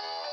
you